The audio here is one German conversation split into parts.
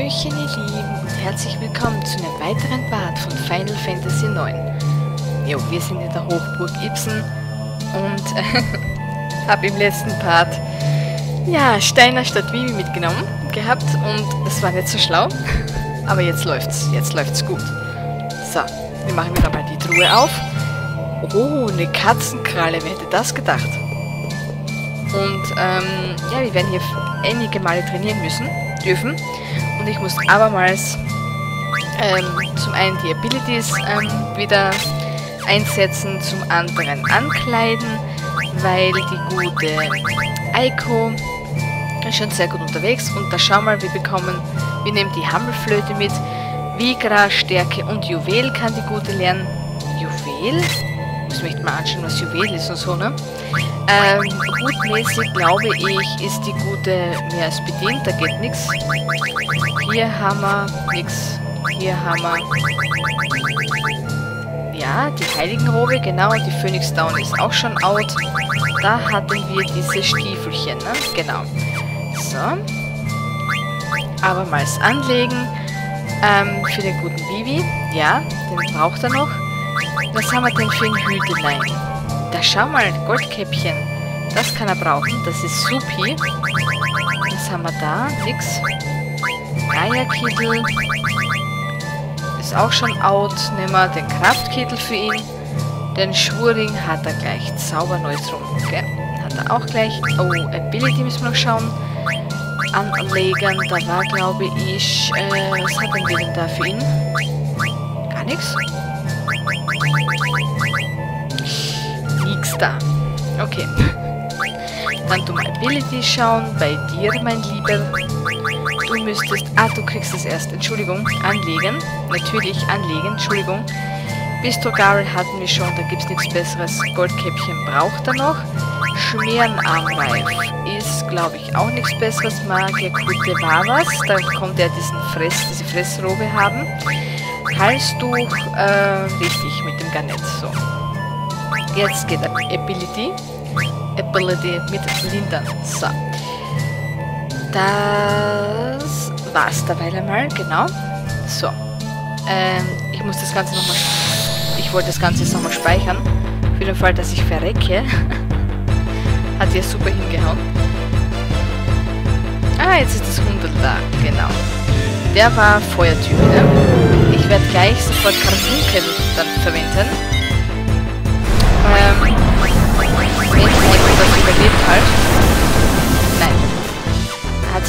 Hallöchen ihr Lieben und herzlich willkommen zu einem weiteren Part von Final Fantasy IX. Jo, wir sind in der Hochburg Ibsen und äh, habe im letzten Part ja, Steiner statt Vivi mitgenommen gehabt und das war nicht so schlau, aber jetzt läuft's, jetzt läuft's gut. So, wir machen wieder mal die Truhe auf. Oh, eine Katzenkralle, wer hätte das gedacht? Und ähm, ja, wir werden hier einige Male trainieren müssen, dürfen. Und ich muss abermals ähm, zum einen die Abilities ähm, wieder einsetzen, zum anderen ankleiden, weil die gute Aiko ist schon sehr gut unterwegs. Und da schau mal, wir bekommen, wir nehmen die Hammelflöte mit. Vigra, Stärke und Juwel kann die gute lernen. Juwel? Muss mich mal anschauen, was Juwel ist und so, ne? Ähm, hutmäßig glaube ich, ist die gute mehr als bedient, da geht nichts. Hier haben wir nichts. Hier haben wir... Ja, die Heiligenrobe, genau, die Phoenix Down ist auch schon out. Da hatten wir diese Stiefelchen, ne? Genau. So. Abermals anlegen. Ähm, für den guten Vivi. Ja, den braucht er noch. Was haben wir denn für ein Hütelein? Da schau mal, Goldkäppchen. Das kann er brauchen. Das ist supi. Was haben wir da? Nix. Eierkittel. Ist auch schon out. Nehmen wir den Kraftkittel für ihn. Den Schwuring hat er gleich. Zauberneutrum. Okay. Hat er auch gleich. Oh, Ability müssen wir noch schauen. Anlegen. Da war, glaube ich... Äh, was hat denn wir denn da für ihn? Gar nichts. Da. Okay. Dann du mal Ability schauen. Bei dir, mein Lieber. Du müsstest... Ah, du kriegst es erst. Entschuldigung. Anlegen. Natürlich anlegen. Entschuldigung. Bistrogarel hatten wir schon. Da gibt es nichts Besseres. Goldkäppchen braucht er noch. Schmierenarmreif ist, glaube ich, auch nichts Besseres. Magierkutte war was. Da konnte er diesen Fress, diese Fressrobe haben. Halstuch, äh, richtig, mit dem Garnett. So. Jetzt geht Ability. Ability mit Lindern. So. Das war's dabei einmal, genau. So. Ähm, ich muss das Ganze nochmal... Ich wollte das Ganze jetzt nochmal speichern. Für den Fall, dass ich verrecke. Hat ja super hingehauen. Ah, jetzt ist das 100 da. Genau. Der war Feuertyp, ne? Ich werde gleich sofort Karbunkel dann verwenden.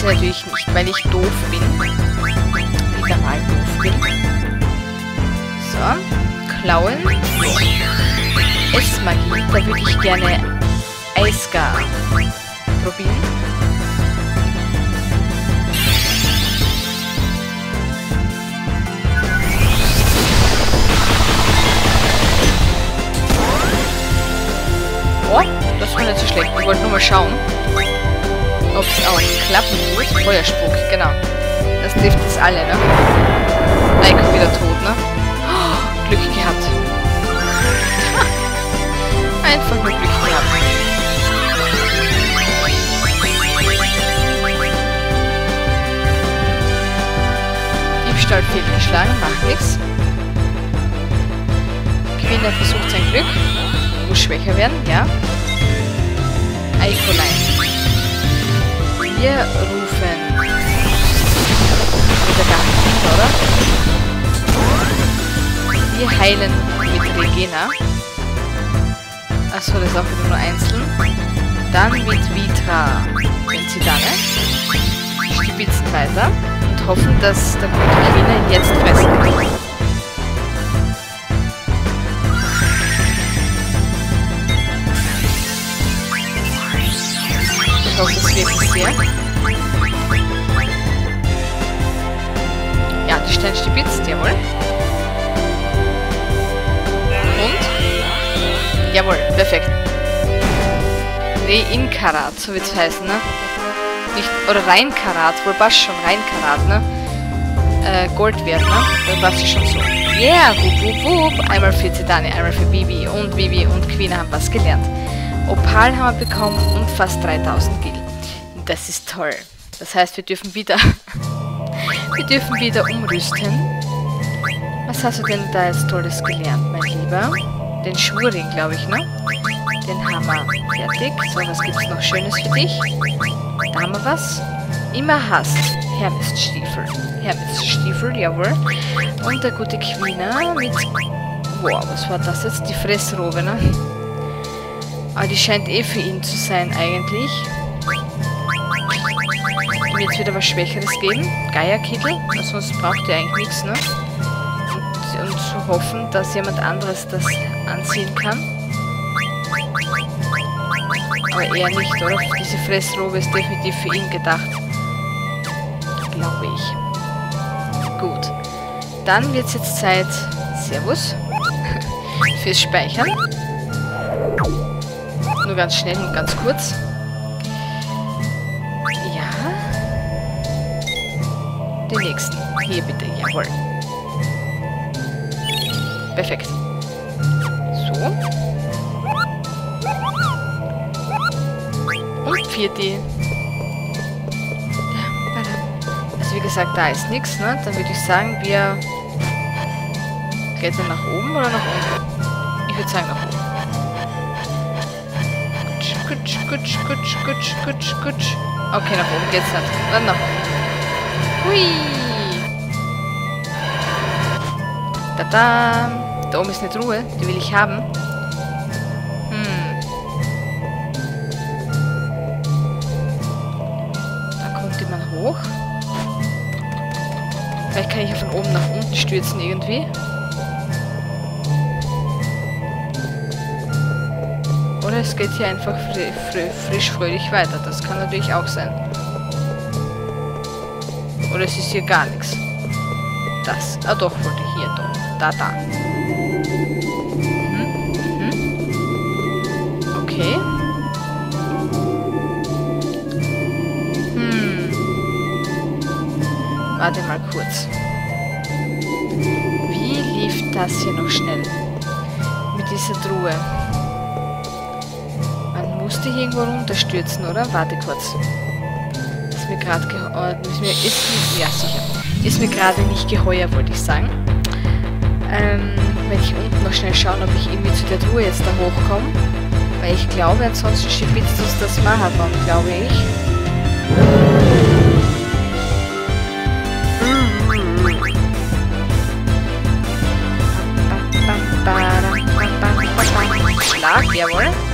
Sie natürlich nicht, weil ich doof bin. Wieder mal doof bin. So. Klauen. Essmagie. Da würde ich gerne Eiska probieren. Oh, das war nicht so schlecht. Ich wollte nur mal schauen, ob es auch klappen wird. Feuerspuck, genau. Das trifft jetzt alle, ne? Eiko wieder tot, ne? Oh, Glück gehabt. Einfach nur Glück gehabt. Diebstahl fehlgeschlagen, macht nichts. Quina versucht sein Glück. Muss schwächer werden, ja. Eikolein. Wir rufen. Wieder gar nicht, oder? Wir heilen mit Regena. Achso, das ist auch wieder nur einzeln. Dann mit Vitra Benzidane. Stibitzen weiter und hoffen, dass der gute ihn jetzt fressen kann. Ich hoffe, es wirklich sehr. Ja, die Stein stibitzt, jawohl. Und? Jawohl, perfekt. Reinkarat, so wird's heißen, ne? Nicht, oder Reinkarat, wohl passt schon, Reinkarat, ne? Äh, Gold wert, ne? Dann passt es schon so. Yeah, wup, wup, wup. Einmal für Zidane, einmal für Bibi und Bibi und Queen haben was gelernt. Opal haben wir bekommen und fast 3000 Gil. Das ist toll. Das heißt, wir dürfen wieder Wir dürfen wieder umrüsten. Was hast du denn da jetzt Tolles gelernt, mein Lieber? Den Schwuring, glaube ich, ne? Den wir fertig. So, was gibt's noch Schönes für dich? Da haben wir was. Immer hast. Hermesstiefel. Hermesstiefel, jawohl. Und der gute Quina mit... Wow, was war das jetzt? Die Fressrobe, ne? Aber die scheint eh für ihn zu sein, eigentlich. Ihm jetzt wieder was Schwächeres geben. Geierkittel. Sonst braucht er eigentlich nichts, ne? Und, und zu hoffen, dass jemand anderes das anziehen kann. Aber eher nicht, oder? Diese Fressrobe ist definitiv für ihn gedacht. Glaube ich. Gut. Dann wird es jetzt Zeit, Servus, fürs Speichern. Nur ganz schnell und ganz kurz. Ja. Den nächsten. Hier bitte, jawohl. Perfekt. So. Und vierte. Also wie gesagt, da ist nichts, ne? Dann würde ich sagen, wir... Geht er nach oben oder nach unten? Ich würde sagen nach Kutsch, kutsch, kutsch, kutsch, kutsch. Okay, nach oben geht's nicht. Dann nach oben. Hui! Tada! Da oben ist eine Truhe, die will ich haben. Hm. Da kommt jemand hoch. Vielleicht kann ich ja von oben nach unten stürzen irgendwie. Es geht hier einfach fri fri frisch fröhlich weiter. Das kann natürlich auch sein. Oder es ist hier gar nichts. Das. Ah doch, wollte hier. Da, da. da. Mhm. Mhm. Okay. Hm. Warte mal kurz. Wie lief das hier noch schnell? Mit dieser Truhe. Man musste hier irgendwo runterstürzen, oder? Warte kurz. Ist mir gerade geordnet. Ist mir, ist, ja, sicher. Ist mir gerade nicht geheuer, wollte ich sagen. Ähm, werde ich unten noch schnell schauen, ob ich irgendwie zu der Truhe jetzt da hochkomme. Weil ich glaube, ansonsten schippt uns das Marathon, glaube ich. Schlag, jawohl.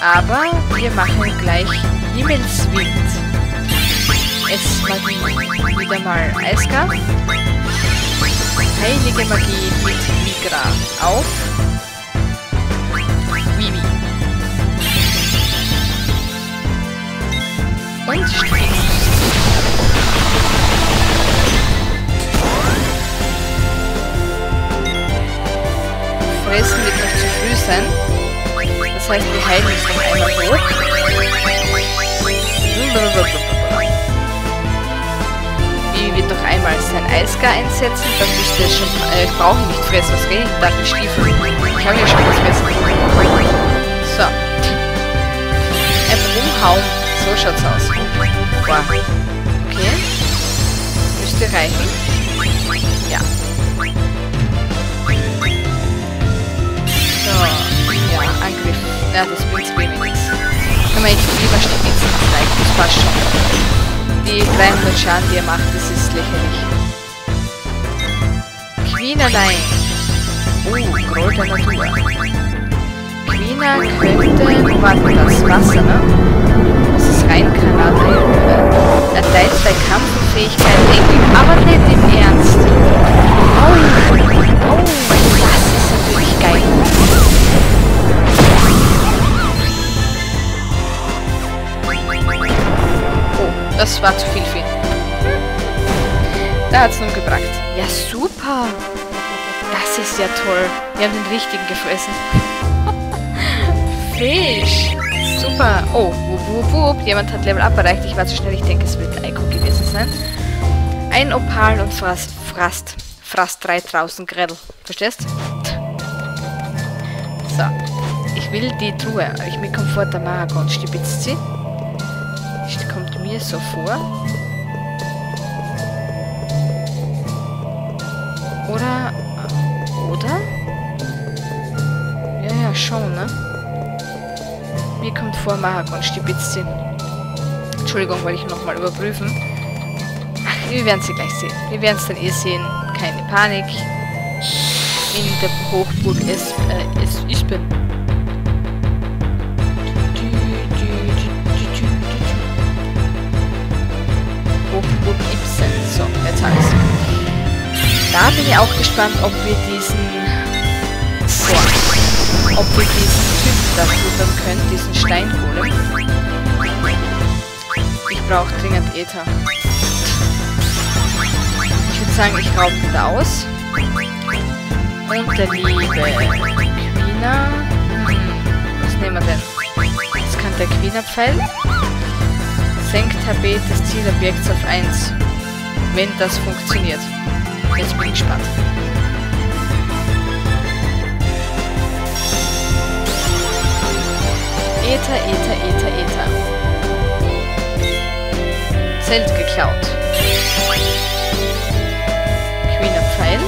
Aber wir machen gleich Himmelswind. Es Magie. Wieder mal Eiskar. Heilige Magie mit Migra. Auf. Vivi. Und Strich. Fressen wird noch zu früh sein. Das heißt, wir heilen uns noch einmal hoch. Vivi wird noch einmal sein Eisgar einsetzen. Dann müsste es schon... Äh, ich brauche nicht fressen, was geht? Ich darf nicht Stiefel. Ich habe ja schon was fressen. So. Einfach umhauen. So schaut's aus. Boah. Okay. Müsste reichen. Ja, das bringt mir nichts. Kann man echt lieber Stibitzen reichen. Das passt schon. Die 300 Schaden, die er macht, das ist lächerlich. Queen allein. Oh, Groll Natur. Quina könnte... Wo war denn das? Wasser, ne? Das ist Reingranate. Erteilt bei Kampffähigkeit Enkel. Aber nicht im Ernst. Oh, oh, das ist natürlich geil. Das war zu viel für ihn. Da hat's nun gebracht. Ja, super. Das ist ja toll. Wir haben den richtigen gefressen. Fisch. Super. Oh, wup, wup, wup. Jemand hat Level Up erreicht. Ich war zu schnell. Ich denke, es wird Eiko gewesen sein. Ein Opal und Frast. Frast. Frast 3000 Gredel. Verstehst? So. Ich will die Truhe. Ich mir kommt vor, der Maragon stibitzt sie. Mir so vor. Oder... Oder? Ja, ja, schon, ne? Mir kommt vor, Mahagон stibitzt sie. Entschuldigung, wollte ich nochmal überprüfen. Ach, wir werden sie gleich sehen. Wir werden es dann eh sehen. Keine Panik. In der Hochburg es, äh, es Ispen. Hochburg Ibsen. So, jetzt habe ich Da bin ich auch gespannt, ob wir diesen... Boah, ob wir diesen Typ da füttern können, diesen Steingolem. Ich brauche dringend Ether. Ich würde sagen, ich raube wieder aus. Und der liebe Quina. Hm, was nehmen wir denn? Das kann der Quina-Pfeil. Senkt HB des Zielobjekts auf 1. Wenn das funktioniert. Jetzt bin ich gespannt. Ether, Ether, Ether, Ether. Zelt geklaut. Queener Pfeil.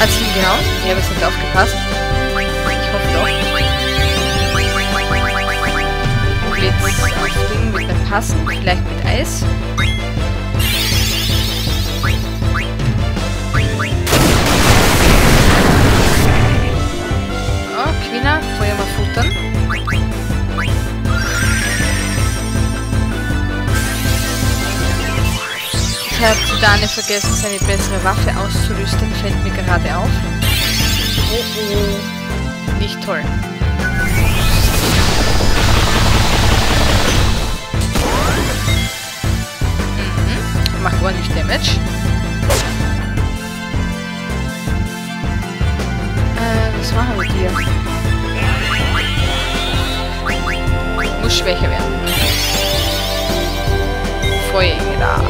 Hat sie ihn gehauen? Habe jetzt nicht aufgepasst. Blitz auf Ding wird mir passen. Vielleicht mit Eis. Oh, Quina, Feuer mal futtern. Ich habe Dane vergessen, seine bessere Waffe auszurüsten, fällt mir gerade auf. Oh oh. Nicht toll. Ordentlich Damage. Äh, was machen wir dir? Muss schwächer werden. Feuer da.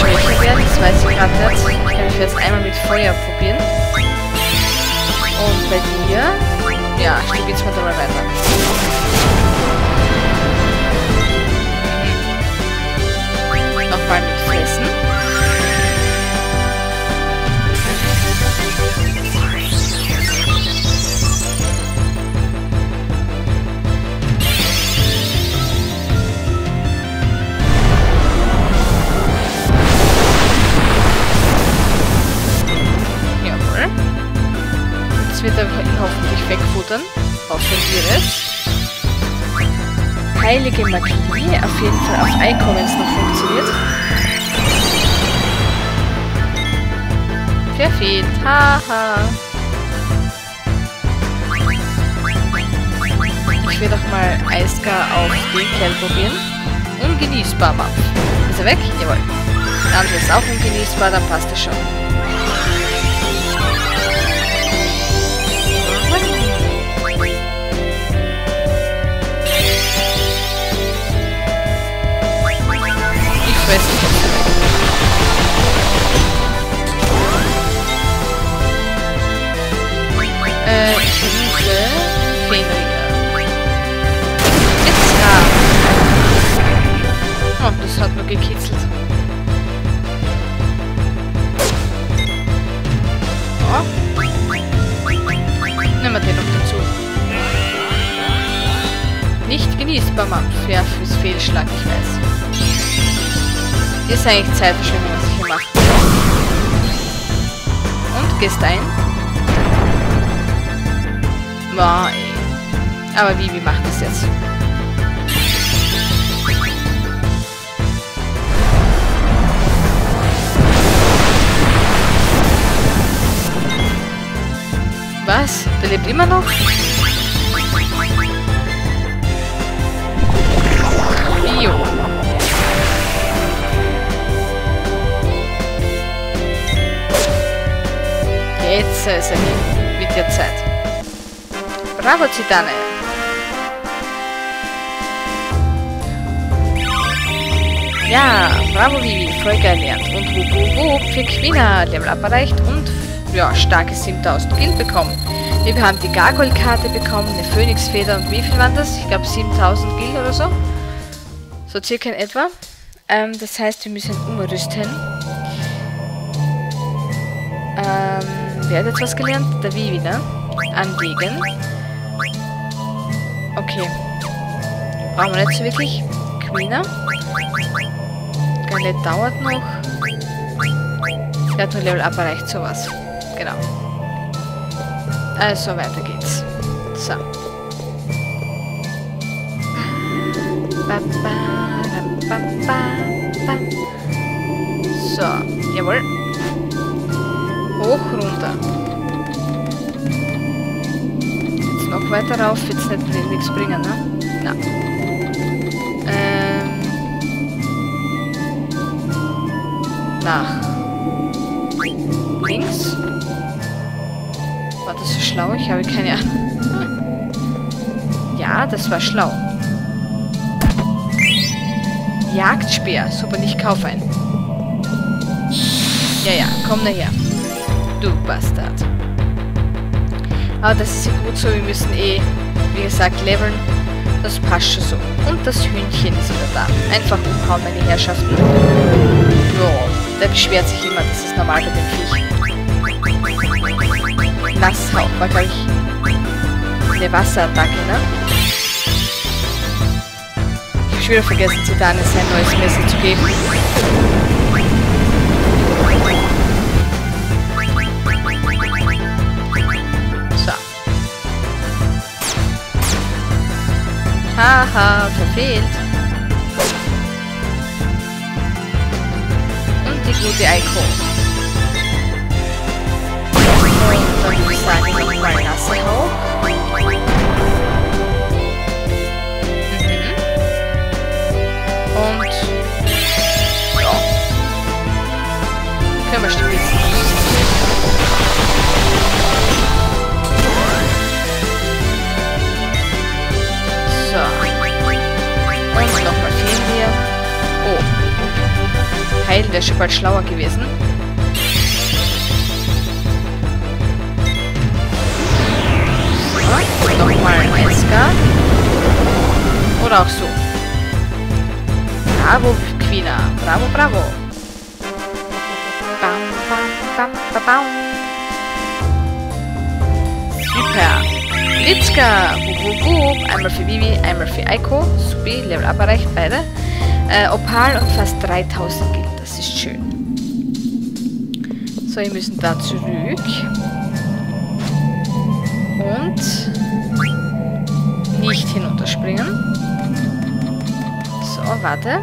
Schwächer werden, das weiß ich gerade nicht. Ich kann mich jetzt einmal mit Feuer probieren. Und bei dir, ja, stibitz mal da mal weiter. Nochmal mit Fressen. Jawohl. Jetzt wird er hoffentlich wegfuttern. Hoffen wir es. Heilige Magie. Auf jeden Fall auf Eiko, wenn es noch funktioniert. Verfehlt. Haha. Ich will doch mal Eiskar auf den Kerl probieren. Ungenießbar Mampf. Ist er weg? Jawohl. Andere ist auch ungenießbar, dann passt es schon. Äh, ich rufe Fenrir. Jetzt da. Oh, das hat nur gekitzelt. Oh. Nehmen wir den noch dazu. Nicht genießbar, Mann. Ja, fürs Fehlschlag, ich weiß. Ist eigentlich Zeitverschwendung, was ich hier mache. Und, gehst ein? Boah, ey. Aber wie, wie macht das jetzt? Was? Der lebt immer noch? Jo. Jetzt ist er hin. Wird ja Zeit. Bravo, Zitane. Ja, bravo Vivi, voll geil lernt. Und wup für Quina, Level Up erreicht und ja, starke 7000 Gil bekommen. Wir haben die Gargoyle-Karte bekommen, eine Phönixfeder und wie viel waren das? Ich glaube 7000 Gil oder so. So circa in etwa. Ähm, das heißt, wir müssen umrüsten. Ähm, wer hat jetzt was gelernt? Der Vivi, ne? Anlegen. Okay. Brauchen wir so wirklich. Queener. Galette dauert noch. Der hat nur Level Up erreicht, sowas. Genau. Also, weiter geht's. So. Ba, ba, ba. So, jawohl. Hoch, runter. Noch weiter rauf, jetzt nicht nichts bringen, ne? Na. Ähm. Nach. Links. War das so schlau? Ich habe keine Ahnung. Ja, das war schlau. Jagdspeer. Super, nicht kauf ein. Ja, ja, komm daher. Du Bastard. Aber das ist ja gut so. Wir müssen eh, wie gesagt, leveln. Das passt schon so. Und das Hühnchen ist wieder da. Einfach umhauen, meine Herrschaften. Ja, der beschwert sich immer. Das ist normal bei dem Viech. Nasshau war, glaube ich, eine Wasserattacke, ne? Ich habe schon wieder vergessen, Zidane sein neues Messer zu geben. Haha, verfehlt. Und die gute Eiko. Und dann würde ich sagen, nochmal Nassehau. Mhm. Und ja. Können wir stibitzen. Wäre schon bald schlauer gewesen. Nochmal ein Eska. Oder auch so. Bravo, Quina. Bravo, bravo. Bam, bam, bam, bam, bam. Wup, wup. Einmal für Vivi, einmal für Aiko. Supi, Level Up erreicht, beide. Äh, Opal und fast 3000 Geld. Ist schön. So, wir müssen da zurück. Und nicht hinunterspringen. So, warte.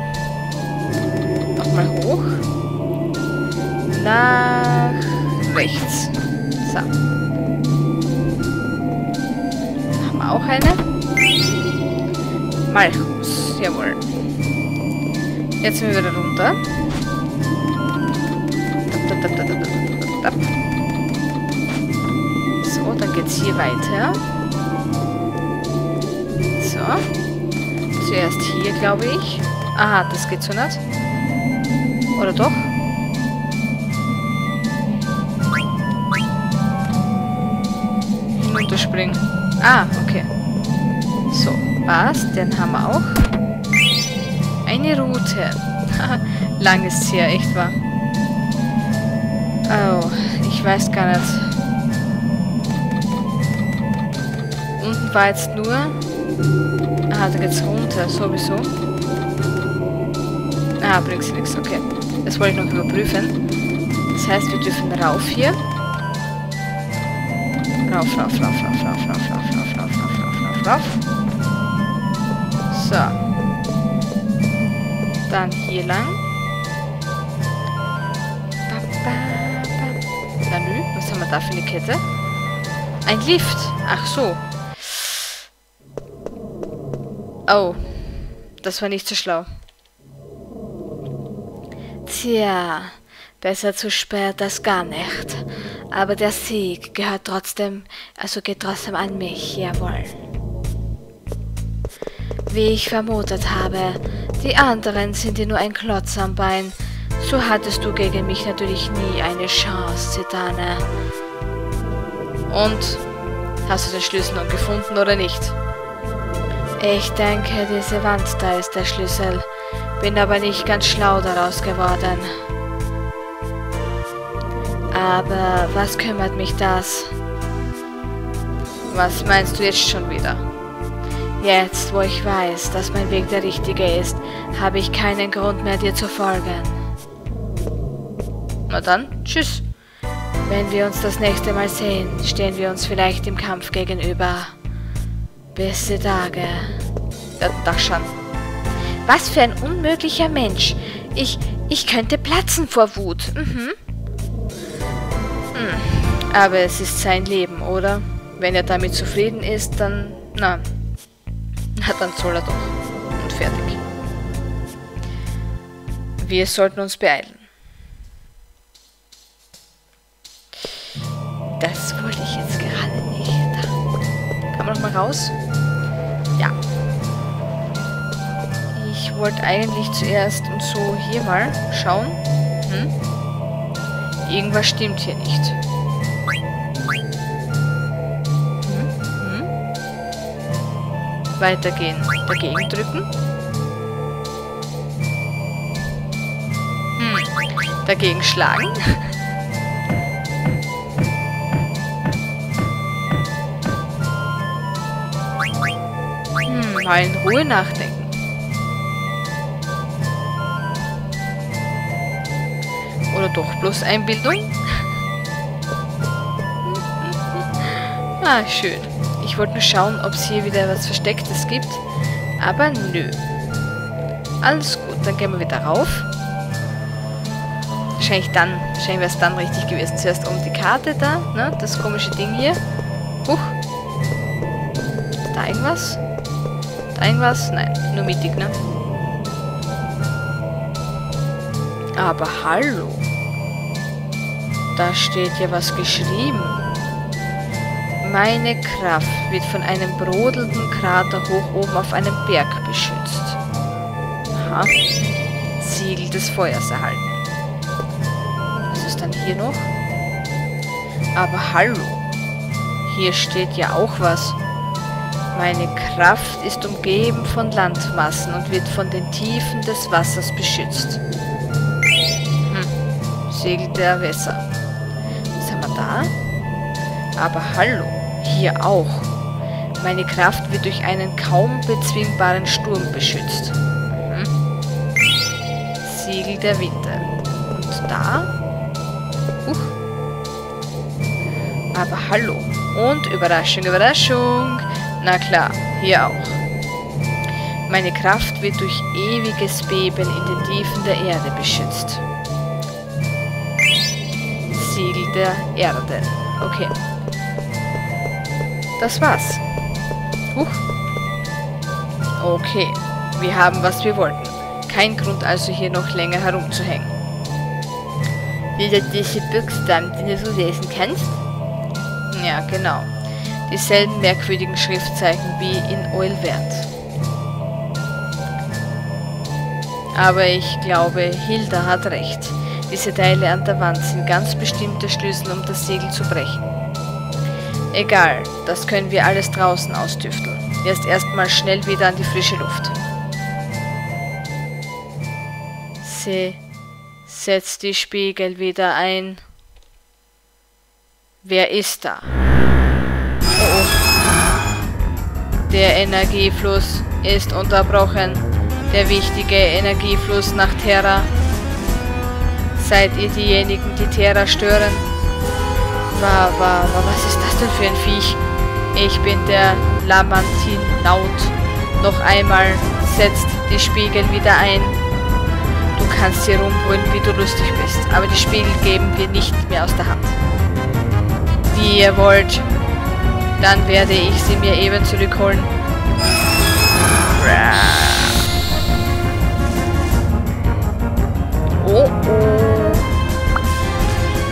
Nochmal hoch. Nach rechts. So. Haben wir auch eine. Malchus, jawohl. Jetzt sind wir wieder runter. So, dann geht's hier weiter. So. Zuerst hier, glaube ich. Aha, das geht so nicht. Oder doch? Hinunterspringen. Ah, okay. So, passt. Den haben wir auch. Eine Route. Lang ist es her, echt wahr. Oh, ich weiß gar nicht. Unten war jetzt nur... Ah, da geht's runter, sowieso. Ah, bringt sie nichts, okay. Das wollte ich noch überprüfen. Das heißt, wir dürfen rauf hier. Rauf, rauf, rauf, rauf, rauf, rauf, rauf, rauf, rauf, rauf, rauf, rauf, rauf. So. Dann hier lang. Nü, was haben wir da für eine Kette? Ein Lift. Ach so. Oh. Das war nicht so schlau. Tja, besser zu spät als gar nicht. Aber der Sieg gehört trotzdem, also geht trotzdem an mich, jawohl. Wie ich vermutet habe, die anderen sind dir nur ein Klotz am Bein. So hattest du gegen mich natürlich nie eine Chance, Zitane. Und, hast du den Schlüssel nun gefunden oder nicht? Ich denke, diese Wand da ist der Schlüssel. Bin aber nicht ganz schlau daraus geworden. Aber was kümmert mich das? Was meinst du jetzt schon wieder? Jetzt, wo ich weiß, dass mein Weg der richtige ist, habe ich keinen Grund mehr, dir zu folgen. Na dann, tschüss. Wenn wir uns das nächste Mal sehen, stehen wir uns vielleicht im Kampf gegenüber. Bis die Tage. Schon. Was für ein unmöglicher Mensch. Ich, ich könnte platzen vor Wut. Mhm. Hm. Aber es ist sein Leben, oder? Wenn er damit zufrieden ist, dann... Na, na dann soll er doch. Und fertig. Wir sollten uns beeilen. Da. Kann man noch mal raus? Ja. Ich wollte eigentlich zuerst und so hier mal schauen. Hm? Irgendwas stimmt hier nicht. Weitergehen. Dagegen drücken. Hm. Dagegen schlagen. mal in Ruhe nachdenken. Oder doch bloß Einbildung? ah, schön. Ich wollte nur schauen, ob es hier wieder was Verstecktes gibt. Aber nö. Alles gut, dann gehen wir wieder rauf. Wahrscheinlich dann, wahrscheinlich wäre es dann richtig gewesen. Zuerst um die Karte da, ne? Das komische Ding hier. Huch. Da irgendwas? Irgendwas? Nein, nur mittig, ne? Aber hallo. Da steht ja was geschrieben. Meine Kraft wird von einem brodelnden Krater hoch oben auf einem Berg beschützt. Aha. Siegel des Feuers erhalten. Was ist dann hier noch? Aber hallo. Hier steht ja auch was. Meine Kraft ist umgeben von Landmassen und wird von den Tiefen des Wassers beschützt. Hm. Segel der Wässer. Was haben wir da? Aber hallo. Hier auch. Meine Kraft wird durch einen kaum bezwingbaren Sturm beschützt. Mhm. Siegel der Winter. Und da? Huch. Aber hallo. Und Überraschung, Überraschung. Na klar, hier auch. Meine Kraft wird durch ewiges Beben in den Tiefen der Erde beschützt. Siegel der Erde. Okay. Das war's. Huch. Okay, wir haben, was wir wollten. Kein Grund also hier noch länger herumzuhängen. Wieder diese Buchstaben, die du so lesen kannst? Ja, genau. Dieselben merkwürdigen Schriftzeichen wie in Oilwert. Aber ich glaube, Hilda hat recht. Diese Teile an der Wand sind ganz bestimmte Schlüssel, um das Segel zu brechen. Egal, das können wir alles draußen austüfteln. Jetzt erstmal schnell wieder an die frische Luft. Sie setzt die Spiegel wieder ein. Wer ist da? Der Energiefluss ist unterbrochen. Der wichtige Energiefluss nach Terra. Seid ihr diejenigen, die Terra stören? War, war, war, was ist das denn für ein Viech? Ich bin der Lamantinaut. Noch einmal setzt die Spiegel wieder ein. Du kannst hier rumbrüllen, wie du lustig bist, aber die Spiegel geben wir nicht mehr aus der Hand. Wie ihr wollt, dann werde ich sie mir eben zurückholen. Oh oh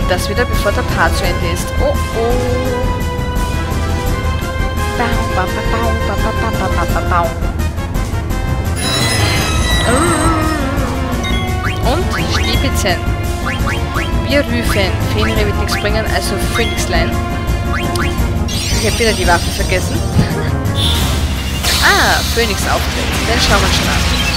das wieder, bevor der Part zu Ende ist. Oh oh. Und Stiebitzen. Wir rufen. Fenrir wird nichts bringen, also Phoenixlein. Ich habe wieder die Waffe vergessen. ah, Phoenix auftritt. Den schauen wir schon an.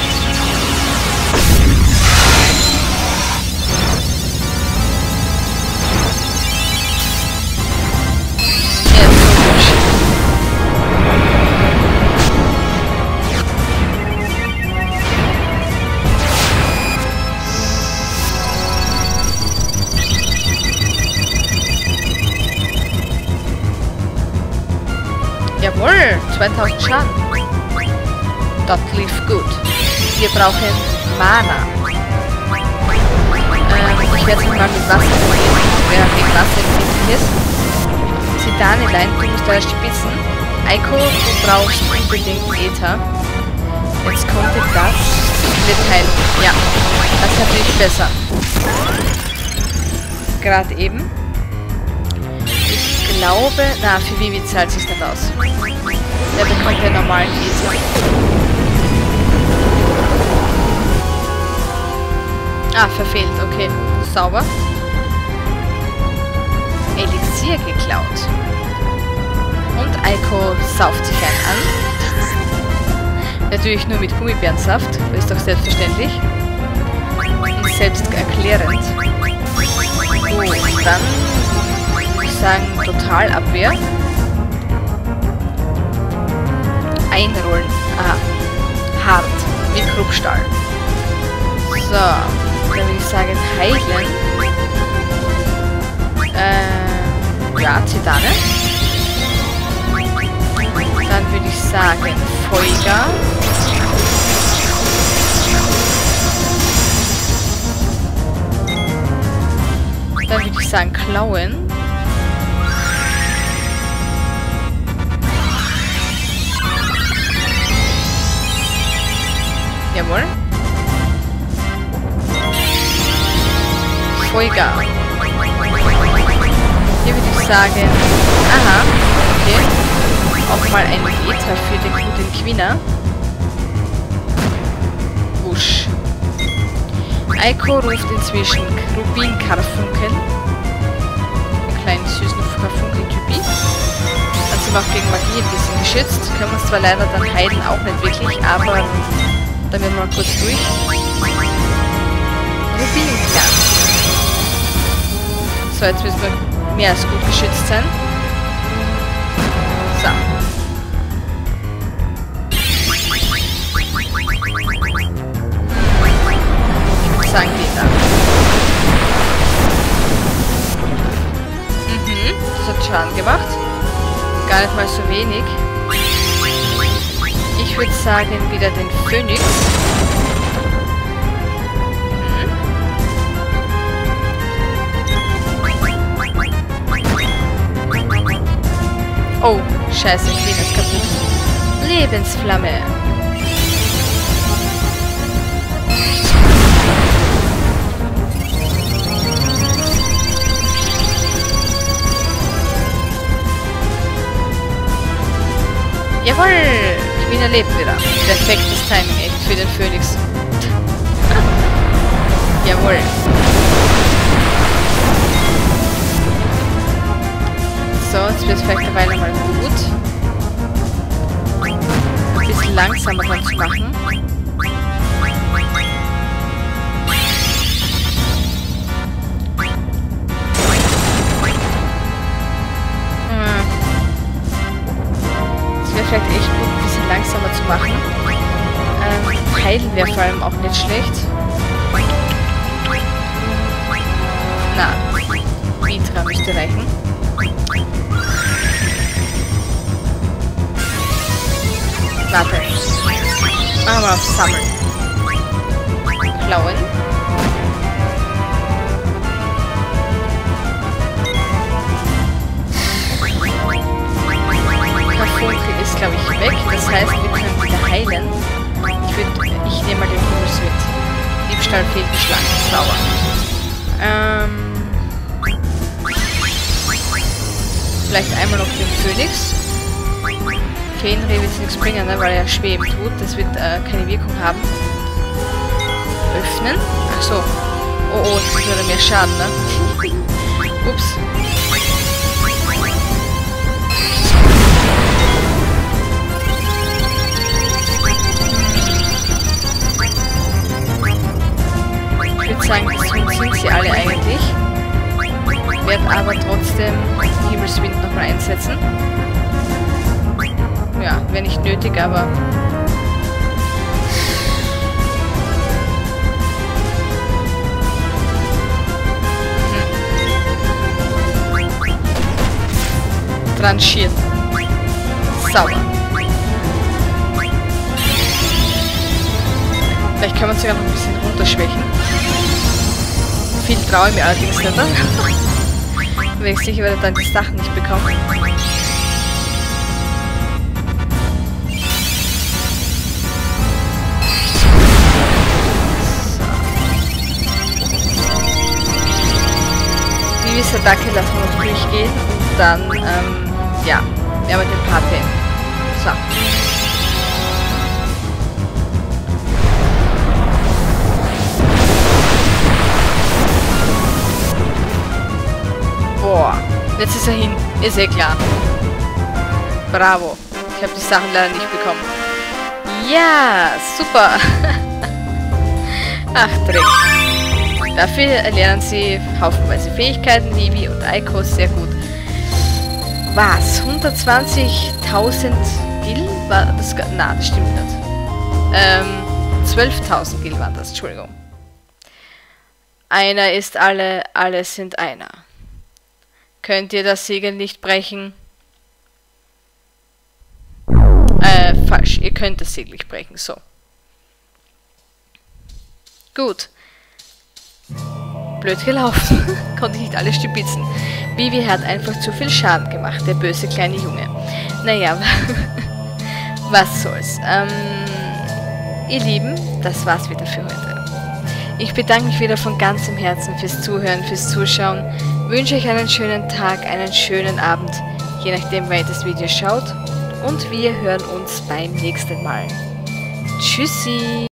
2000 Schaden. Das lief gut. Wir brauchen Mana. Ähm, ich werde mal mit Wasser probieren, wer gegen Wasser empfindlich ist. Zitanelein, du musst da spitzen. Eiko, du brauchst unbedingt Ether. Jetzt kommt das. Wird heilen. Ja, das ist natürlich besser. Gerade eben. Ich glaube... Na, für Vivi zahlt sich nicht aus. Der bekommt den normalen Ether. Ah, verfehlt. Okay. Sauber. Elixier geklaut. Und Eiko sauft sich einen an. Natürlich nur mit Gummibärensaft. Ist doch selbstverständlich. Und selbst erklärend. So, dann sagen Totalabwehr. Einrollen. Aha. Hart. Wie Kruppstahl. So. Dann würde ich sagen heilen. Äh, ja, Zitane. Dann würde ich sagen Feuer. Dann würde ich sagen Klauen. Jawohl. Feuer. Hier würde ich sagen... Aha, okay. Auch mal ein Ether für den guten Quina. Wusch. Eiko ruft inzwischen Rubin-Karfunkel. Einen kleinen süßen Karfunkel-Typi. Dann sind auch gegen Magie ein bisschen geschützt. Können wir uns zwar leider dann heilen, auch nicht wirklich, aber werden wir mal kurz durch. Rubinkern. So, jetzt müssen wir mehr als gut geschützt sein. So. Sagen, die da. Mhm, das hat Schaden gemacht. Gar nicht mal so wenig. Ich würde sagen, wieder den Phönix. Oh, scheiße, Queen ist kaputt. Lebensflamme. Jawohl! Queen lebt wieder. Perfektes Timing für den Phönix. Jawohl. So, jetzt wird es vielleicht eine Weile mal gut. Ein bisschen langsamer dann zu machen. Hm. Es wäre vielleicht echt machen. Ähm, heilen wäre vor allem auch nicht schlecht. Na, Mitra müsste reichen. Warte. Machen wir auf Sammeln. Klauen. Ist, glaube ich, weg. Das heißt, wir können wieder heilen. Ich würde... Ich nehme mal den Humus mit. Diebstahl fehlgeschlagen. Sauer. Ähm... Vielleicht einmal noch den Phoenix. Feenreh wird nichts bringen, ne, weil er schweben tut. Das wird äh, keine Wirkung haben. Öffnen. Ach so. Oh, oh, das würde mehr Schaden, ne? Ups. Sagen, bis sind sie alle eigentlich. Werde aber trotzdem Himmelswind nochmal einsetzen. Ja, wäre nicht nötig, aber... Hm. Tranchiert. Sauber. Vielleicht kann man sogar noch ein bisschen runterschwächen. Viel traue ich mir allerdings nicht. Wenn ich sicher werde dann die Sachen nicht bekommen. Die Wisserdacke lassen wir noch durchgehen und dann, ähm, ja, werden wir den Part. Jetzt ist er hin. Ist eh klar. Bravo. Ich habe die Sachen leider nicht bekommen. Ja, super. Ach, Dreck. Dafür erlernen sie haufenweise Fähigkeiten, Livi und Aiko, sehr gut. Was? 120.000 Gil? War das? Na, das stimmt nicht. Ähm, 12.000 Gil waren das, Entschuldigung. Einer ist alle, alle sind einer. Könnt ihr das Siegel nicht brechen? Äh, falsch. Ihr könnt das Siegel nicht brechen. So. Gut. Blöd gelaufen. Konnte ich nicht alle stibitzen. Bibi hat einfach zu viel Schaden gemacht, der böse kleine Junge. Naja, was soll's. Ähm, ihr Lieben, das war's wieder für heute. Ich bedanke mich wieder von ganzem Herzen fürs Zuhören, fürs Zuschauen. Wünsche euch einen schönen Tag, einen schönen Abend, je nachdem, wer das Video schaut. Und wir hören uns beim nächsten Mal. Tschüssi!